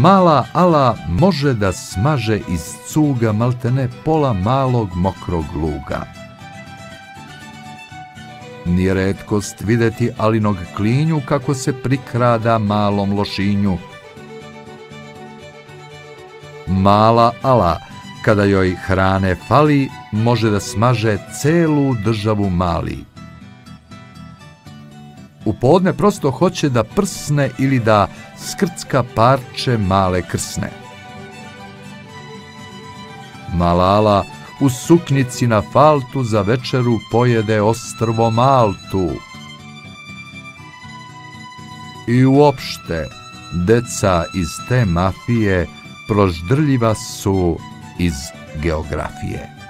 Mala Ala može da smaže iz cuga maltene pola malog mokrog luga. Nije redkost videti Alinog klinju kako se prikrada malom lošinju. Mala Ala, kada joj hrane fali, može da smaže celu državu mali. U podne prosto hoće da prsne ili da skrcka parče male krsne. Malala u suknici na faltu za večeru pojede ostrvo Maltu. I uopšte, deca iz te mafije proždrljiva su iz geografije.